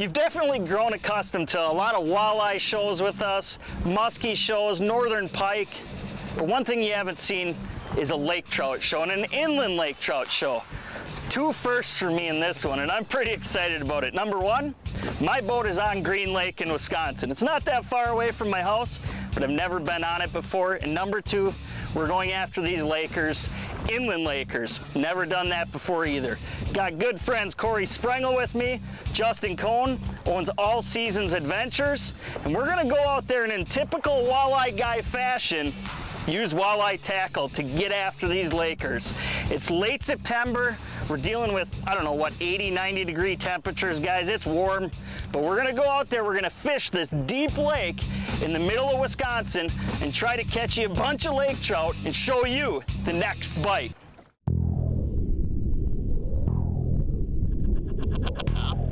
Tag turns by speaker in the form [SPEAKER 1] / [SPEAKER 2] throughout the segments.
[SPEAKER 1] You've definitely grown accustomed to a lot of walleye shows with us, muskie shows, northern pike. But one thing you haven't seen is a lake trout show and an inland lake trout show. Two firsts for me in this one, and I'm pretty excited about it. Number one, my boat is on Green Lake in Wisconsin. It's not that far away from my house, but I've never been on it before. And number two, we're going after these Lakers, inland Lakers. Never done that before either. Got good friends Korey Sprengel with me. Justin Kohn owns All Seasons Adventures. And we're gonna go out there and in typical walleye guy fashion, use walleye tackle to get after these Lakers. It's late September. We're dealing with, I don't know what, 80, 90 degree temperatures, guys. It's warm, but we're gonna go out there. We're gonna fish this deep lake in the middle of Wisconsin and try to catch you a bunch of lake trout and show you the next bite.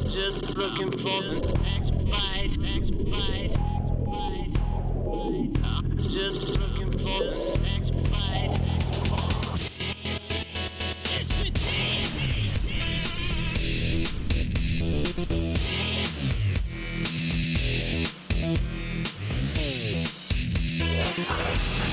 [SPEAKER 2] Just looking for the next bite, next bite. Just looking for the next bite.
[SPEAKER 3] Being able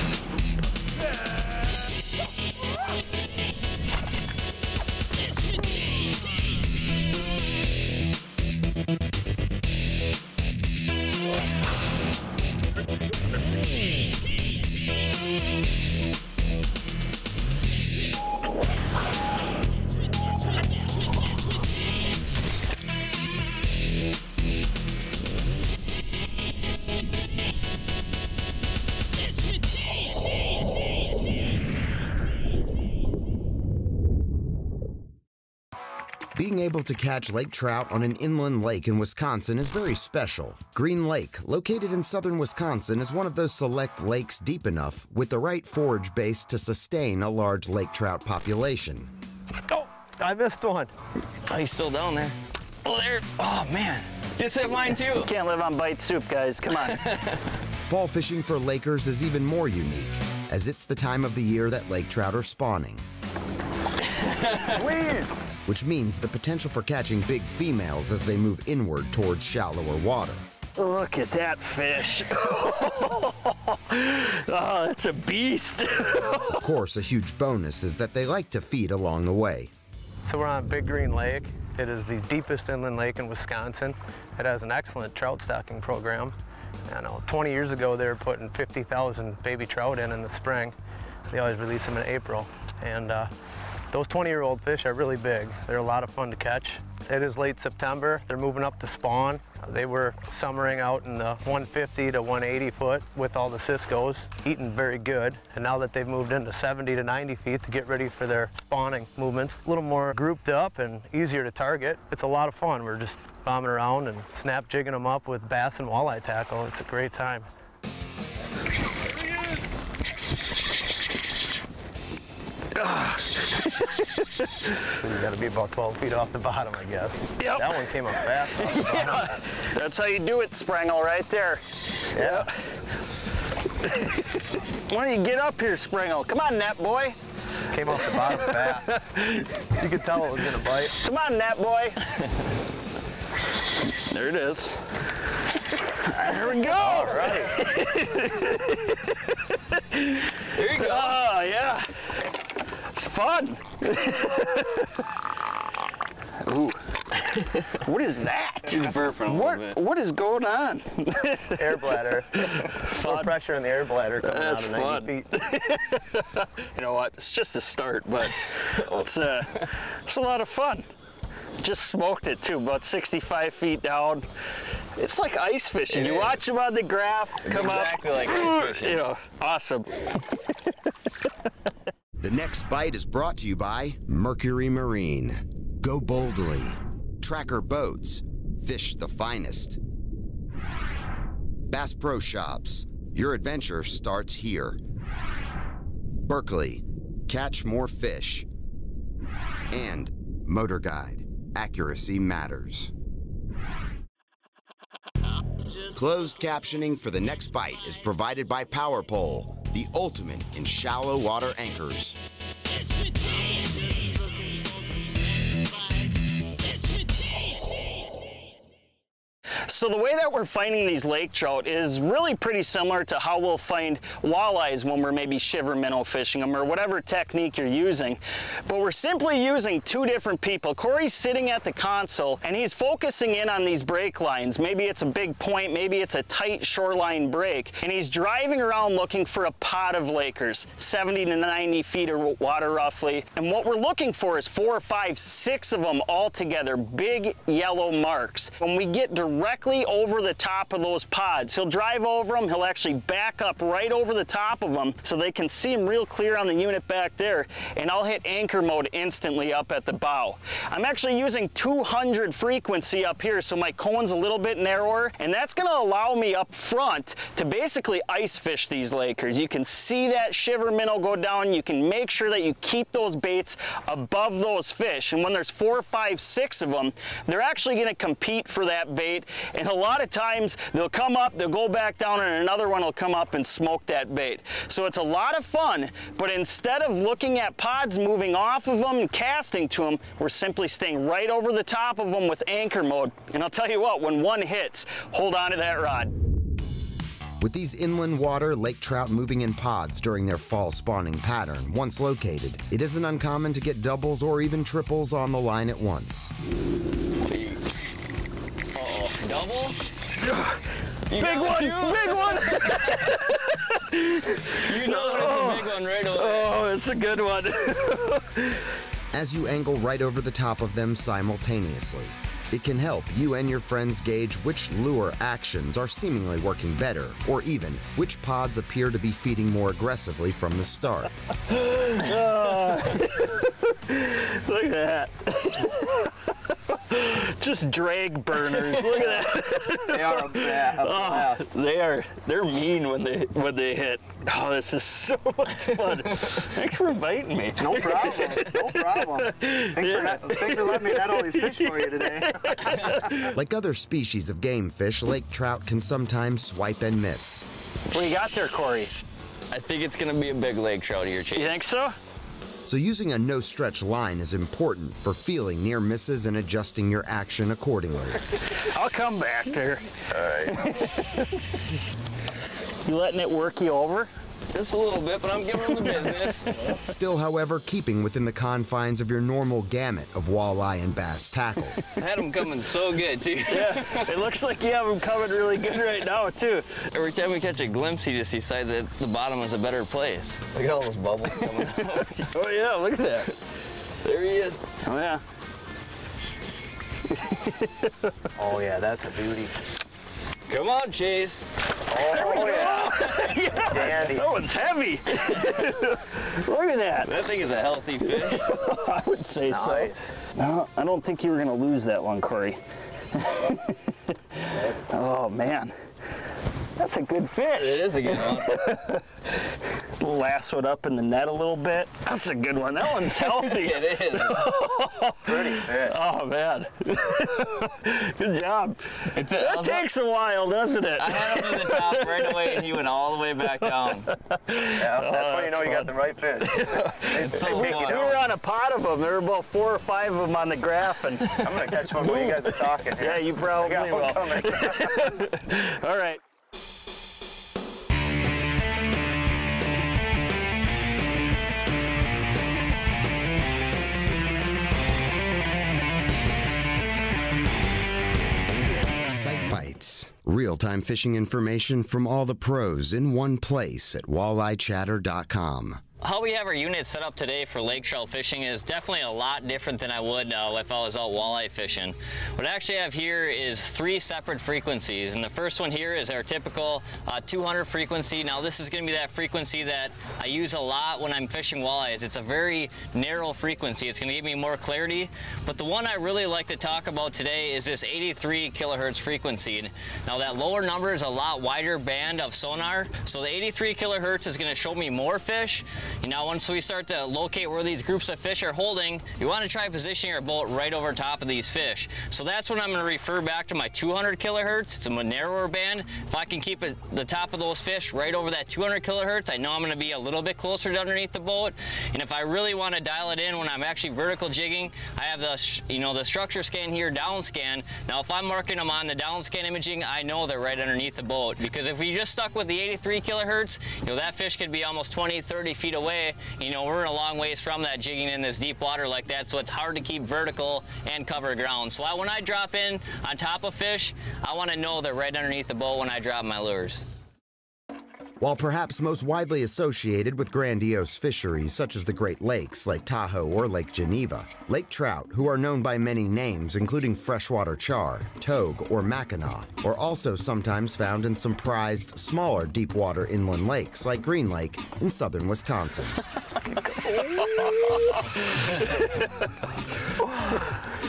[SPEAKER 3] to catch lake trout on an inland lake in Wisconsin is very special. Green Lake, located in southern Wisconsin, is one of those select lakes deep enough with the right forage base to sustain a large lake trout population.
[SPEAKER 4] Oh, I missed one.
[SPEAKER 5] Oh, he's still down there. Oh, there. Oh, man. Just hit mine, too.
[SPEAKER 1] Can't live on bite soup, guys. Come on.
[SPEAKER 3] Fall fishing for Lakers is even more unique, as it's the time of the year that lake trout are spawning.
[SPEAKER 1] Sweet.
[SPEAKER 3] Which means the potential for catching big females as they move inward towards shallower water.
[SPEAKER 1] Look at that fish. oh, that's a beast.
[SPEAKER 3] Of course, a huge bonus is that they like to feed along the way.
[SPEAKER 4] So we're on Big Green Lake. It is the deepest inland lake in Wisconsin. It has an excellent trout stocking program. I know 20 years ago they were putting 50,000 baby trout in in the spring. They always release them in April. And uh, those 20 year old fish are really big. They're a lot of fun to catch. It is late September. They're moving up to spawn. They were summering out in the 150 to 180 foot with all the Cisco's, eating very good. And now that they've moved into 70 to 90 feet to get ready for their spawning movements, a little more grouped up and easier to target. It's a lot of fun. We're just bombing around and snap jigging them up with bass and walleye tackle. It's a great time. Ah, you gotta be about 12 feet off the bottom, I guess.
[SPEAKER 1] Yep.
[SPEAKER 4] That one came up fast. off the
[SPEAKER 1] yeah, that's how you do it, Sprengel, right there.
[SPEAKER 4] Yeah.
[SPEAKER 1] Why don't you get up here, Sprengel? Come on, net boy.
[SPEAKER 4] Came off the bottom fast. You could tell it was gonna bite.
[SPEAKER 1] Come on, net boy. there it is. There we go.
[SPEAKER 4] All right.
[SPEAKER 5] There you go.
[SPEAKER 1] Oh, yeah. It's fun. Ooh. what is that?
[SPEAKER 5] He's burping a
[SPEAKER 1] What,
[SPEAKER 5] little bit.
[SPEAKER 1] what is going on?
[SPEAKER 4] Air bladder. More pressure in the air bladder coming
[SPEAKER 1] That's
[SPEAKER 4] out of 90
[SPEAKER 1] fun.
[SPEAKER 4] feet.
[SPEAKER 1] you know what? It's just a start, but it's uh, it's a lot of fun. Just smoked it too, about 65 feet down. It's like ice fishing.
[SPEAKER 5] It
[SPEAKER 1] you
[SPEAKER 5] is.
[SPEAKER 1] watch them on the graph come
[SPEAKER 5] exactly
[SPEAKER 1] up.
[SPEAKER 5] like ice fishing.
[SPEAKER 1] You know, awesome.
[SPEAKER 3] The next bite is brought to you by Mercury Marine. Go boldly. Tracker boats. Fish the finest. Bass Pro Shops. Your adventure starts here. Berkley. Catch more fish. And Motor Guide. Accuracy matters. Closed captioning for the next bite is provided by PowerPole, the ultimate in shallow water anchors.
[SPEAKER 1] So the way that we're finding these lake trout is really pretty similar to how we'll find walleyes when we're maybe shiver minnow fishing them or whatever technique you're using. But we're simply using two different people. Korey's sitting at the console and he's focusing in on these break lines. Maybe it's a big point, maybe it's a tight shoreline break, and he's driving around looking for a pod of Lakers, 70 to 90 feet of water roughly. And what we're looking for is four, five, six of them all together, big yellow marks. When we get directly over the top of those pods, he'll drive over them, he'll actually back up right over the top of them so they can see him real clear on the unit back there, and I'll hit anchor mode instantly up at the bow. I'm actually using 200 frequency up here, so my cone's a little bit narrower, and that's gonna allow me up front to basically ice fish these Lakers. You can see that shiver minnow go down, you can make sure that you keep those baits above those fish, and when there's four, five, six of them, they're actually gonna compete for that bait, and a lot of times they'll come up, they'll go back down, and another one will come up and smoke that bait. So it's a lot of fun, but instead of looking at pods moving off of them and casting to them, we're simply staying right over the top of them with anchor mode. And I'll tell you what, when one hits, hold on to that rod.
[SPEAKER 3] With these inland water lake trout moving in pods during their fall spawning pattern, once located, it isn't uncommon to get doubles or even triples on the line at once.
[SPEAKER 5] Uh-oh, double? You
[SPEAKER 1] Big one,
[SPEAKER 5] two?
[SPEAKER 1] big one.
[SPEAKER 5] You know it's a big one right away.
[SPEAKER 1] Oh, oh, it's a good one.
[SPEAKER 3] As you angle right over the top of them simultaneously, it can help you and your friends gauge which lure actions are seemingly working better, or even which pods appear to be feeding more aggressively from the start.
[SPEAKER 1] Oh, Look at that. Just drag burners. Look at that.
[SPEAKER 4] They are a, ba- a
[SPEAKER 1] Oh,
[SPEAKER 4] blast.
[SPEAKER 1] they are they're mean when they when they hit. Oh, this is so much fun. Thanks for inviting me.
[SPEAKER 4] No problem. No problem. Thanks, for, net- thanks for letting me net all these fish for you today.
[SPEAKER 3] Like other species of game fish, lake trout can sometimes swipe and miss.
[SPEAKER 1] What do you got there, Korey?
[SPEAKER 5] I think it's gonna be a big lake trout here,
[SPEAKER 1] You
[SPEAKER 5] Chase.
[SPEAKER 1] You think so?
[SPEAKER 3] So using a no stretch line is important for feeling near misses and adjusting your action accordingly.
[SPEAKER 1] I'll come back there. All right. you letting it work you over?
[SPEAKER 5] Just a little bit, but I'm giving him the business.
[SPEAKER 3] Still, however, keeping within the confines of your normal gamut of walleye and bass tackle.
[SPEAKER 5] I had him coming so good, too.
[SPEAKER 1] Yeah. it looks like you have them coming really good right now too.
[SPEAKER 5] Every time we catch a glimpse, he just decides that the bottom is a better place. Look at all those bubbles coming out.
[SPEAKER 1] Oh yeah, look at that.
[SPEAKER 5] there he is.
[SPEAKER 1] Oh yeah.
[SPEAKER 4] Oh yeah, that's a beauty.
[SPEAKER 5] Come on, Chase.
[SPEAKER 4] Oh yeah. Dandy.
[SPEAKER 1] That one's heavy. look at that.
[SPEAKER 5] That thing is a healthy fish.
[SPEAKER 1] I would say so. No, I don't think you were gonna lose that one, Korey. oh man, that's a good fish.
[SPEAKER 5] It is a good one.
[SPEAKER 1] Lasso it up in the net a little bit. That's a good one. That one's healthy.
[SPEAKER 5] It is.
[SPEAKER 4] Pretty fish.
[SPEAKER 1] oh man, good job.
[SPEAKER 5] It's a, I
[SPEAKER 1] That
[SPEAKER 5] was-
[SPEAKER 1] takes a while, doesn't it?
[SPEAKER 5] I had him to the top right away, and he went all the way back down.
[SPEAKER 4] Yeah, that's oh, when you know you got the right fish.
[SPEAKER 5] It's so
[SPEAKER 4] They you.
[SPEAKER 1] We were on a pot of them. There were about four or five of them on the graph, and
[SPEAKER 4] I'm gonna catch one while you guys are talking here.
[SPEAKER 1] yeah, you probably
[SPEAKER 4] got one
[SPEAKER 1] will. All right.
[SPEAKER 3] Real time fishing information from all the pros in one place at walleyechatter.com.
[SPEAKER 6] How we have our unit set up today for lake trout fishing is definitely a lot different than I would uh, if I was out walleye fishing. What I actually have here is three separate frequencies, and the first one here is our typical uh, 200 frequency. Now this is going to be that frequency that I use a lot when I'm fishing walleyes. It's a very narrow frequency. It's going to give me more clarity, but the one I really like to talk about today is this 83 kilohertz frequency. Now that lower number is a lot wider band of sonar, so the 83 kilohertz is going to show me more fish, Know, once we start to locate where these groups of fish are holding, you want to try positioning your boat right over top of these fish. So that's when I'm going to refer back to my 200 kilohertz. It's a narrower band. If I can keep it, the top of those fish right over that 200 kilohertz, I know I'm going to be a little bit closer to underneath the boat. And if I really want to dial it in when I'm actually vertical jigging, I have the, you know, the structure scan here, down scan. Now, if I'm marking them on the down scan imaging, I know they're right underneath the boat. Because if we just stuck with the 83 kilohertz, you know, that fish could be almost 20, 30 feet away. You know, we're a long ways from that jigging in this deep water like that, so it's hard to keep vertical and cover ground. So I, when I drop in on top of fish, I want to know they're right underneath the boat when I drop my lures.
[SPEAKER 3] While perhaps most widely associated with grandiose fisheries such as the Great Lakes, Lake Tahoe, or Lake Geneva, lake trout, who are known by many names including freshwater char, togue, or mackinaw, are also sometimes found in some prized, smaller deepwater inland lakes like Green Lake in southern Wisconsin.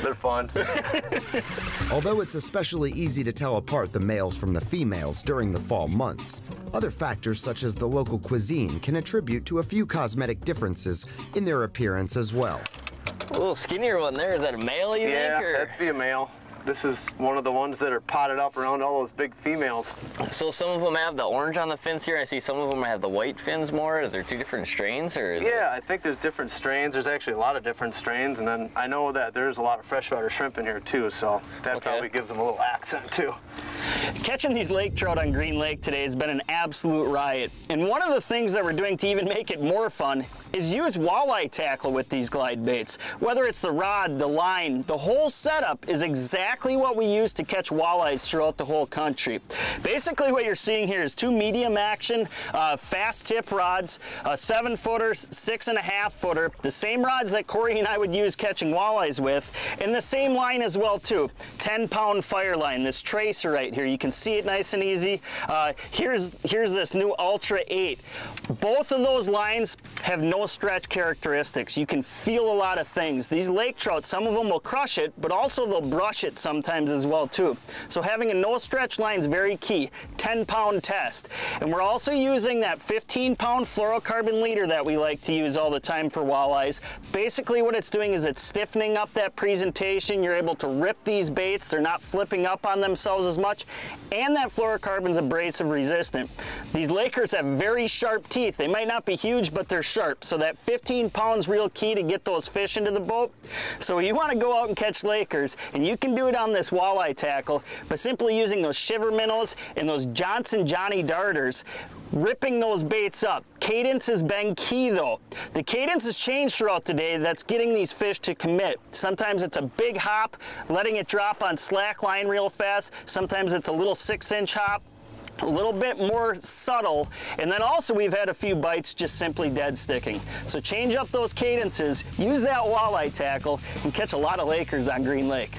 [SPEAKER 4] They're fun.
[SPEAKER 3] Although it's especially easy to tell apart the males from the females during the fall months, other factors such as the local cuisine can attribute to a few cosmetic differences in their appearance as well.
[SPEAKER 6] A little skinnier one there. Is that a male, you
[SPEAKER 4] yeah,
[SPEAKER 6] think? Or?
[SPEAKER 4] that'd be a male. This is one of the ones that are potted up around all those big females.
[SPEAKER 6] So some of them have the orange on the fins here. I see some of them have the white fins more. Is there two different strains, or is
[SPEAKER 4] Yeah, I think there's different strains. There's actually a lot of different strains, and then I know that there's a lot of freshwater shrimp in here too, so that
[SPEAKER 6] Okay.
[SPEAKER 4] probably gives them a little accent too.
[SPEAKER 1] Catching these lake trout on Green Lake today has been an absolute riot. And one of the things that we're doing to even make it more fun is use walleye tackle with these glide baits. Whether it's the rod, the line, the whole setup is exactly what we use to catch walleyes throughout the whole country. Basically what you're seeing here is two medium action, uh, fast tip rods, seven footers, six and a half footer, the same rods that Korey and I would use catching walleyes with, and the same line as well too, 10 pound fire line, this tracer right here. You can see it nice and easy. Uh, here's, here's this new Ultra 8. Both of those lines have no stretch characteristics. You can feel a lot of things. These lake trout, some of them will crush it, but also they'll brush it sometimes as well too. So having a no stretch line is very key. 10 pound test. And we're also using that 15 pound fluorocarbon leader that we like to use all the time for walleyes. Basically what it's doing is it's stiffening up that presentation. You're able to rip these baits. They're not flipping up on themselves as much. And that fluorocarbon's abrasive resistant. These Lakers have very sharp teeth. They might not be huge, but they're sharp. So that 15 pounds real key to get those fish into the boat. So you want to go out and catch Lakers, and you can do it on this walleye tackle by simply using those shiver minnows and those Johnson Johnny darters ripping those baits up. Cadence has been key though. The cadence has changed throughout the day that's getting these fish to commit. Sometimes it's a big hop, letting it drop on slack line real fast. Sometimes it's a little six inch hop a little bit more subtle and then also we've had a few bites just simply dead sticking so change up those cadences use that walleye tackle and catch a lot of lakers on green lake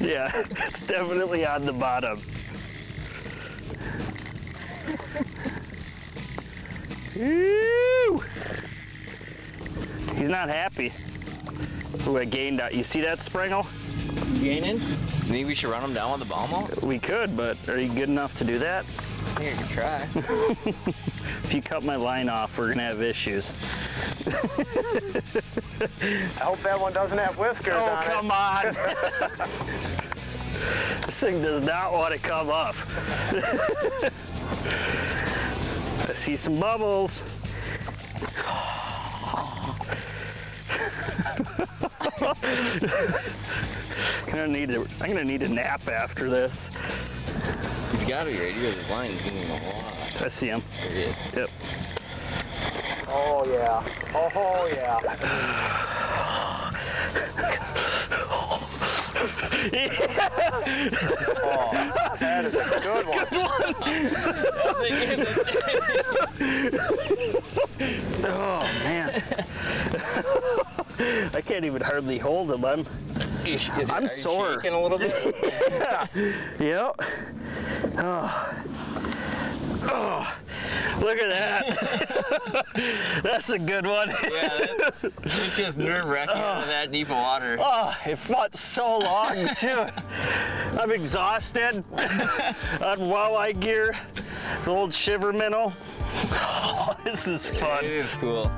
[SPEAKER 1] yeah it's definitely on the bottom Woo! he's not happy Ooh, I gained out. You see that, Sprengel?
[SPEAKER 6] Gaining? Maybe we should run them down with the Balmo?
[SPEAKER 1] We could, but are you good enough to do that?
[SPEAKER 6] I think I could try.
[SPEAKER 1] If you cut my line off, we're gonna have issues.
[SPEAKER 4] I hope that one doesn't have whiskers
[SPEAKER 1] Oh,
[SPEAKER 4] on it.
[SPEAKER 1] come on. this thing does not want to come up. I see some bubbles. I'm gonna need a, I'm gonna need a nap after this.
[SPEAKER 6] He's got to be right here. The line's moving a lot.
[SPEAKER 1] I see him.
[SPEAKER 6] Yeah.
[SPEAKER 1] Yep.
[SPEAKER 4] Oh yeah. Oh, oh yeah. Oh, that is a good one.
[SPEAKER 1] Oh man. I can't even hardly hold him. I'm
[SPEAKER 6] Is, is,
[SPEAKER 1] I'm
[SPEAKER 6] you
[SPEAKER 1] sore.
[SPEAKER 6] shaking a little bit.
[SPEAKER 1] Yep. Oh. Oh. Look at that. That's a good one.
[SPEAKER 6] yeah, it's just nerve wracking out of that deep of water.
[SPEAKER 1] Oh, it fought so long too. I'm exhausted I'm walleye gear. The old shiver minnow. Oh, this is fun.
[SPEAKER 6] It is cool.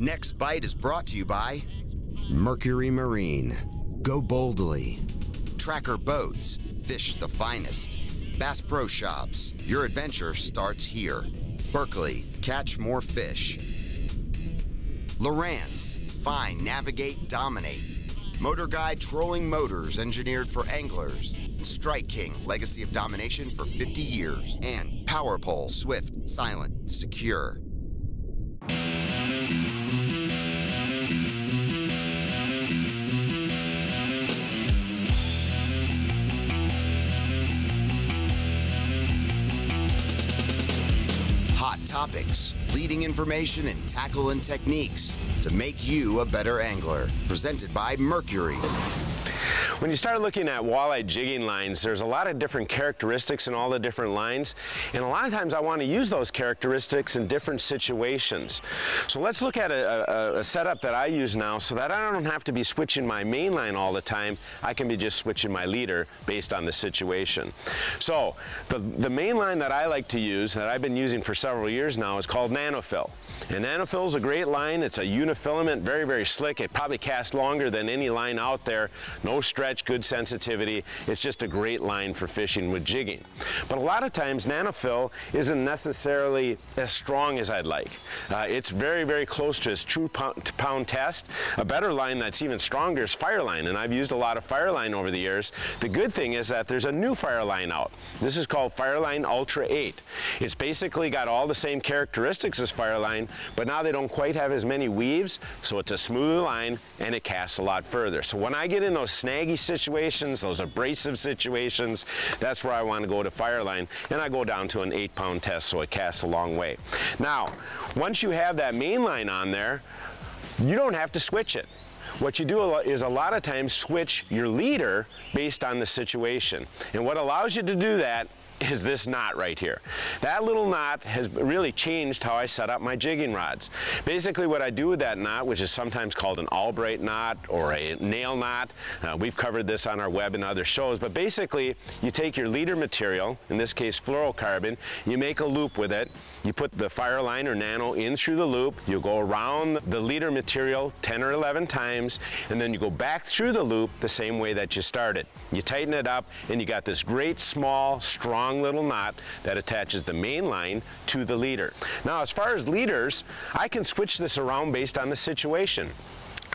[SPEAKER 3] The next bite is brought to you by Mercury Marine. Go boldly. Tracker Boats. Fish the finest. Bass Pro Shops. Your adventure starts here. Berkley. Catch more fish. Lowrance. Find, navigate, dominate. Motor Guide Trolling Motors, engineered for anglers. Strike King, legacy of domination for 50 years. And Power Pole, swift, silent, secure. Topics, leading information, and tackle and techniques to make you a better angler. Presented by Mercury.
[SPEAKER 7] When you start looking at walleye jigging lines, there's a lot of different characteristics in all the different lines, and a lot of times I want to use those characteristics in different situations. So let's look at a, a, a setup that I use now so that I don't have to be switching my main line all the time. I can be just switching my leader based on the situation. So the, the main line that I like to use, that I've been using for several years now, is called NanoFil. And NanoFil is a great line. It's a unifilament, very, very slick. It probably casts longer than any line out there. No stretch, good sensitivity. It's just a great line for fishing with jigging. But a lot of times NanoFil isn't necessarily as strong as I'd like. Uh, it's very, very close to its true pound, pound test. A better line that's even stronger is Fireline, and I've used a lot of Fireline over the years. The good thing is that there's a new Fireline out. This is called Fireline Ultra 8. It's basically got all the same characteristics as Fireline, but now they don't quite have as many weaves, so it's a smoother line and it casts a lot further. So when I get in those snaggy situations, those abrasive situations, that's where I want to go to Fireline, and I go down to an eight pound test so it casts a long way. Now, once you have that main line on there, you don't have to switch it. What you do is a lot of times switch your leader based on the situation. And what allows you to do that is this knot right here. That little knot has really changed how I set up my jigging rods. Basically what I do with that knot, which is sometimes called an Albright knot or a nail knot, uh, we've covered this on our web and other shows, but basically you take your leader material, in this case fluorocarbon, you make a loop with it, you put the Fireline or Nano in through the loop, you go around the leader material 10 or 11 times, and then you go back through the loop the same way that you started. You tighten it up and you got this great small, strong little knot that attaches the main line to the leader. Now, as far as leaders, I can switch this around based on the situation.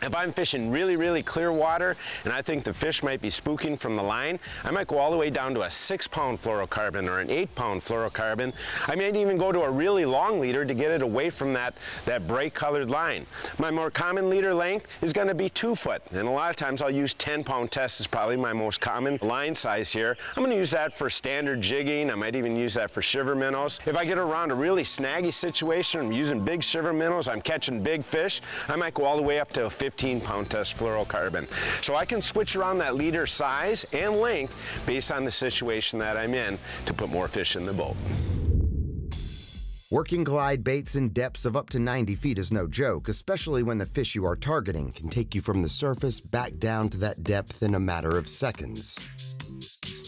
[SPEAKER 7] If I'm fishing really, really clear water and I think the fish might be spooking from the line, I might go all the way down to a six pound fluorocarbon or an eight pound fluorocarbon. I might even go to a really long leader to get it away from that, that bright colored line. My more common leader length is gonna be two foot. And a lot of times I'll use 10 pound test is probably my most common line size here. I'm gonna use that for standard jigging. I might even use that for shiver minnows. If I get around a really snaggy situation, I'm using big shiver minnows, I'm catching big fish, I might go all the way up to a 15 pound test fluorocarbon. So I can switch around that leader size and length based on the situation that I'm in to put more fish in the boat.
[SPEAKER 3] Working glide baits in depths of up to 90 feet is no joke, especially when the fish you are targeting can take you from the surface back down to that depth in a matter of seconds.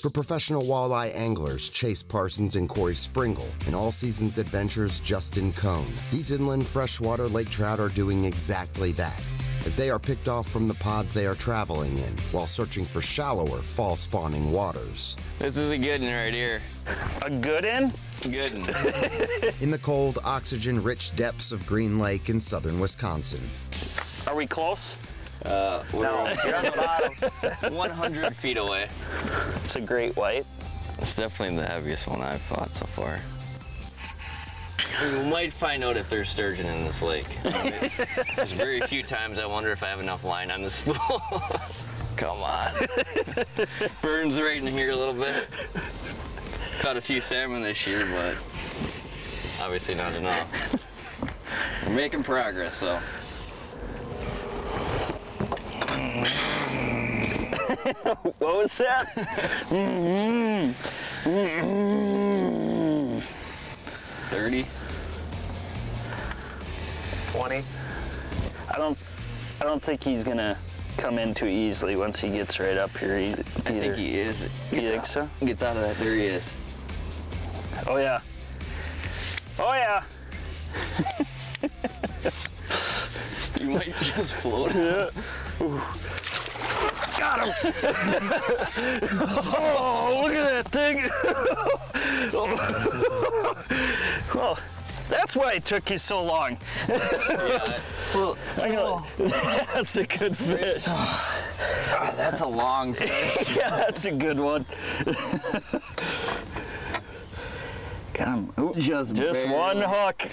[SPEAKER 3] For professional walleye anglers Chase Parsons and Korey Sprengel, and All Seasons Adventures Justin Kohn, these inland freshwater lake trout are doing exactly that as they are picked off from the pods they are traveling in while searching for shallower fall spawning waters.
[SPEAKER 6] This is a good one right here.
[SPEAKER 1] A good in?
[SPEAKER 6] Good one.
[SPEAKER 3] In the cold, oxygen rich depths of Green Lake in southern Wisconsin.
[SPEAKER 1] Are we close?
[SPEAKER 6] Uh, no, you're on the bottom. 100 feet away.
[SPEAKER 1] It's a great white.
[SPEAKER 6] It's definitely the heaviest one I've fought so far. We might find out if there's sturgeon in this lake. There's very few times I wonder if I have enough line on the spool. Come on. Burns right in here a little bit. Caught a few salmon this year, but obviously not enough. We're making progress, though.
[SPEAKER 1] What was that?
[SPEAKER 6] 30.
[SPEAKER 4] 20.
[SPEAKER 1] I don't I don't think he's gonna come in too easily once he gets right up here. He,
[SPEAKER 6] I think he is.
[SPEAKER 1] You think
[SPEAKER 6] out-
[SPEAKER 1] so?
[SPEAKER 6] Gets out of that. There he is.
[SPEAKER 1] Oh yeah. Oh yeah.
[SPEAKER 6] You might just float. Yeah.
[SPEAKER 1] Got him. oh, look at that thing. well, that's why it took you so long.
[SPEAKER 6] yeah. So,
[SPEAKER 1] I gotta- that's a good fish.
[SPEAKER 6] Ah, that's a long fish.
[SPEAKER 1] yeah, that's a good one. Come. Ooh,
[SPEAKER 6] Just
[SPEAKER 1] just one hook.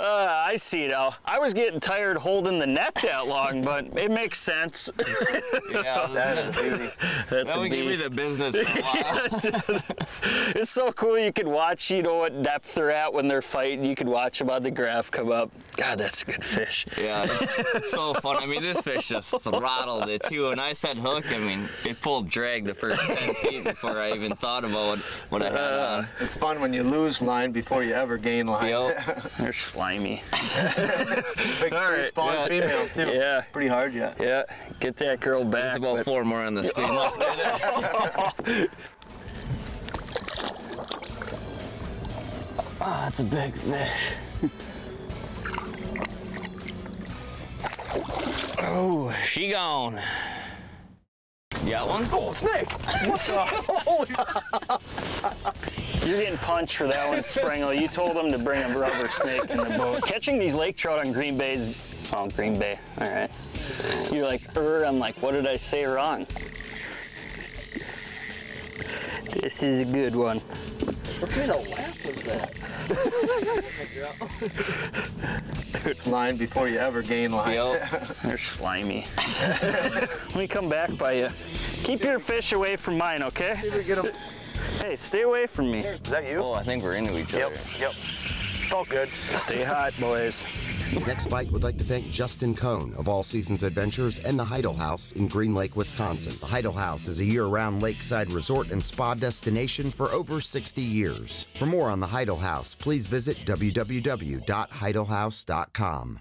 [SPEAKER 1] Uh, I see now. I was getting tired holding the net that long, but it makes sense.
[SPEAKER 6] Yeah,
[SPEAKER 4] That is a beauty.
[SPEAKER 1] That's
[SPEAKER 6] that
[SPEAKER 1] a
[SPEAKER 6] would give me the business for a while.
[SPEAKER 1] It's so cool. You can watch, you know, what depth they're at when they're fighting. You can watch them on the graph come up. God, that's a good fish.
[SPEAKER 6] Yeah, it's, it's so fun. I mean, this fish just throttled it too. And I said hook, I mean, it pulled drag the first 10 feet before I even thought about what, what I had on.
[SPEAKER 4] It's fun when you lose line before you ever gain line.
[SPEAKER 6] Yep.
[SPEAKER 1] They're slimy.
[SPEAKER 4] Big
[SPEAKER 1] All right,
[SPEAKER 4] spawn
[SPEAKER 6] yeah.
[SPEAKER 4] female too.
[SPEAKER 1] Yeah.
[SPEAKER 4] Pretty hard yet.
[SPEAKER 1] Yeah, get that girl
[SPEAKER 6] There's
[SPEAKER 1] back.
[SPEAKER 6] about
[SPEAKER 1] but-
[SPEAKER 6] four more on the screen. Let's get it. Ah, oh, that's a big fish. Oh, she gone. You got one? Oh, snake!
[SPEAKER 1] You're getting punched for that one, Sprengel. You told him to bring a rubber snake in the boat. Catching these lake trout on Green Bay's, oh, Green Bay, all right. You're like, er, I'm like, what did I say wrong? This is a good one.
[SPEAKER 6] What kind of laugh was that?
[SPEAKER 4] Line before you ever gain line.
[SPEAKER 6] Yep.
[SPEAKER 1] They're slimy. Let me come back by you. Keep your fish away from mine, okay? Hey, stay away from me.
[SPEAKER 4] Is that you?
[SPEAKER 6] Oh, I think we're into each
[SPEAKER 4] Yep.
[SPEAKER 6] other.
[SPEAKER 4] Yep. Yep. All good.
[SPEAKER 1] Stay hot, boys.
[SPEAKER 3] Next Bite would like to thank Justin Kohn of All Seasons Adventures and the Heidel House in Green Lake, Wisconsin. The Heidel House is a year round lakeside resort and spa destination for over 60 years. For more on the Heidel House, please visit www.heidelhouse.com.